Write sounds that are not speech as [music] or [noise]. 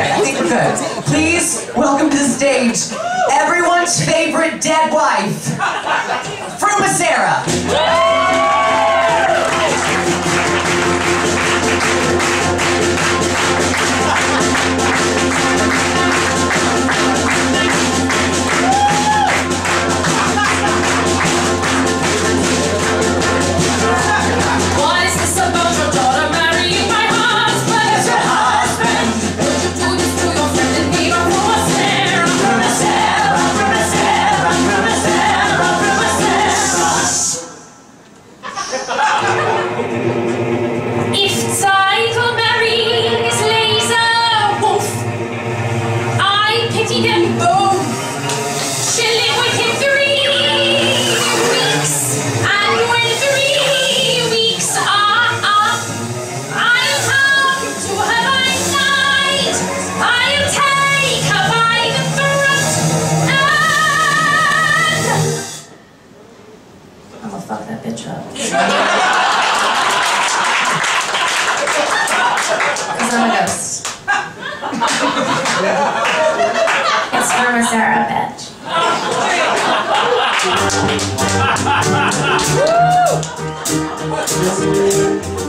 [laughs] Please welcome to the stage everyone's favorite dead wife, Fruma Sarah. Yeah. [laughs] pitch up. Because [laughs] I'm a ghost. [laughs] it's Fruma Sarah bitch. Woo! [laughs]